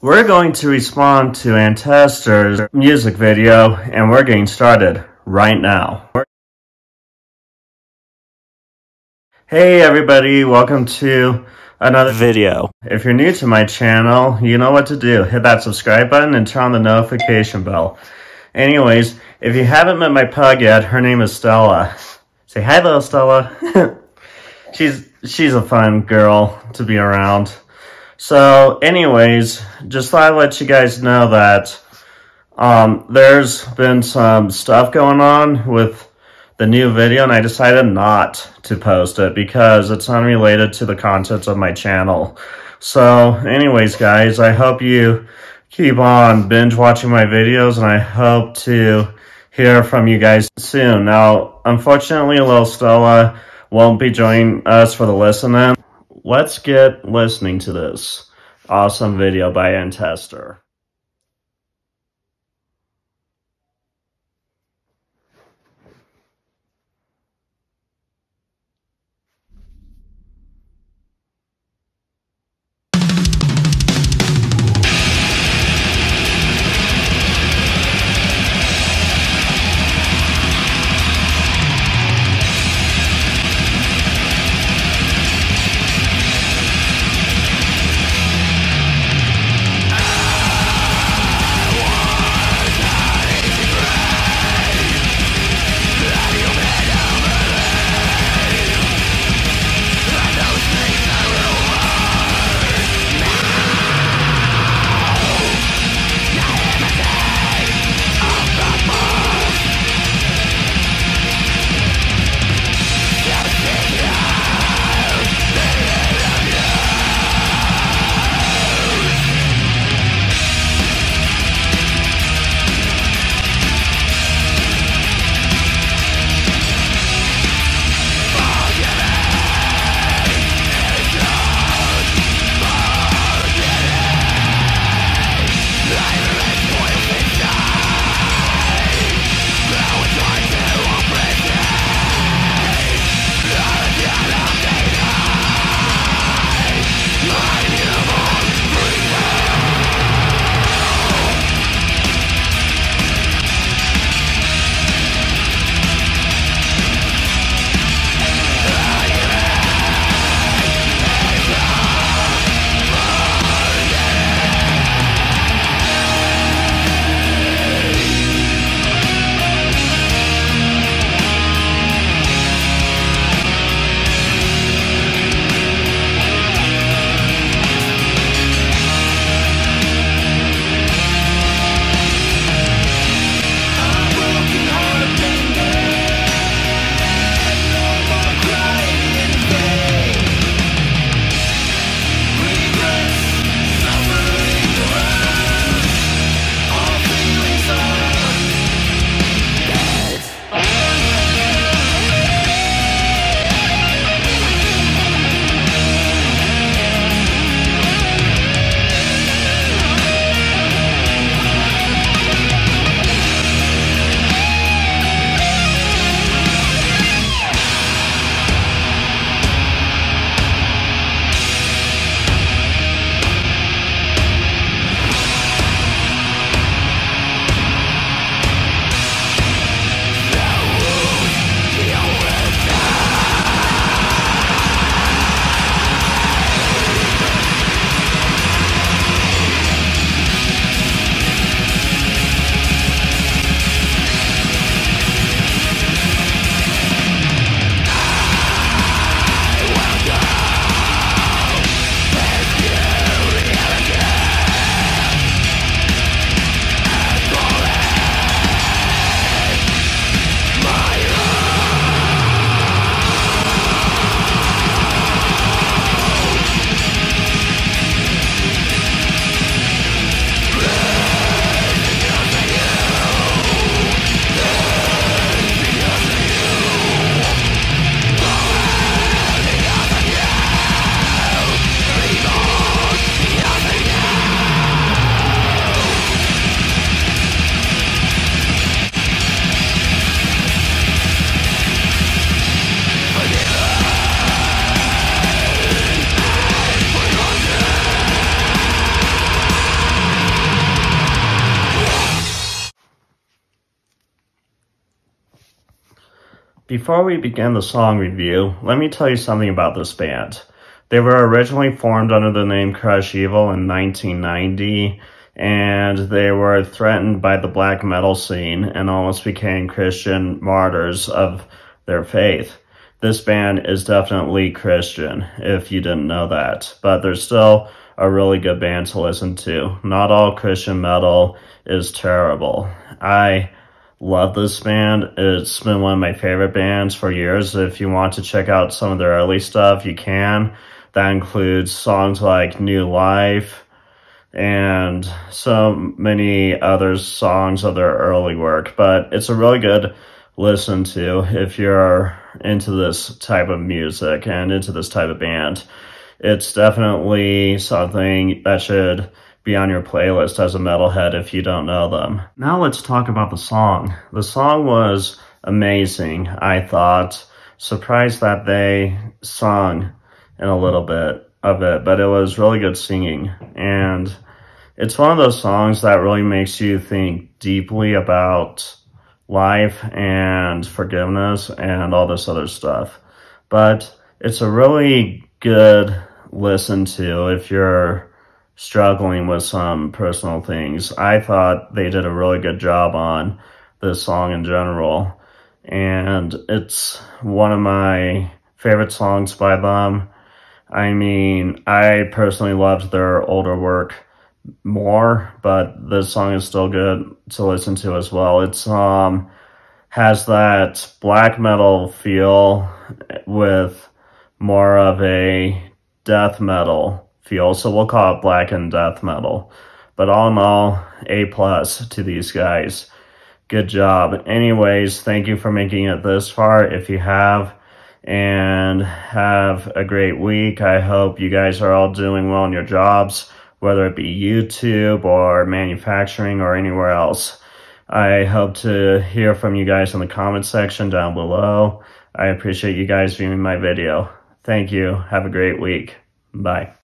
We're going to respond to Antestor's music video, and we're getting started right now. Hey everybody, welcome to another video. If you're new to my channel, you know what to do. Hit that subscribe button and turn on the notification bell. Anyways, if you haven't met my pug yet, her name is Stella. Say hi little Stella. she's she's a fun girl to be around. So anyways, just thought I'd let you guys know that um, there's been some stuff going on with the new video and I decided not to post it because it's unrelated to the contents of my channel. So anyways guys, I hope you keep on binge watching my videos and I hope to hear from you guys soon. Now, unfortunately, little Stella won't be joining us for the listen in. Let's get listening to this awesome video by Antestor. Before we begin the song review, let me tell you something about this band. They were originally formed under the name Crush Evil in 1990, and they were threatened by the black metal scene and almost became Christian martyrs of their faith. This band is definitely Christian, if you didn't know that, but they're still a really good band to listen to. Not all Christian metal is terrible. I Love this band. It's been one of my favorite bands for years. If you want to check out some of their early stuff, you can. That includes songs like New Life and so many other songs of their early work. But it's a really good listen to if you're into this type of music and into this type of band. It's definitely something that should be on your playlist as a metalhead if you don't know them. Now let's talk about the song. The song was amazing, I thought. Surprised that they sung in a little bit of it, but it was really good singing. And it's one of those songs that really makes you think deeply about life and forgiveness and all this other stuff. But it's a really good listen to if you're struggling with some personal things. I thought they did a really good job on this song in general. And it's one of my favorite songs by them. I mean, I personally loved their older work more, but this song is still good to listen to as well. It's um has that black metal feel with more of a death metal feel, so we'll call it black and death metal. But all in all, A plus to these guys. Good job. Anyways, thank you for making it this far. If you have, and have a great week. I hope you guys are all doing well in your jobs, whether it be YouTube or manufacturing or anywhere else. I hope to hear from you guys in the comment section down below. I appreciate you guys viewing my video. Thank you. Have a great week. Bye.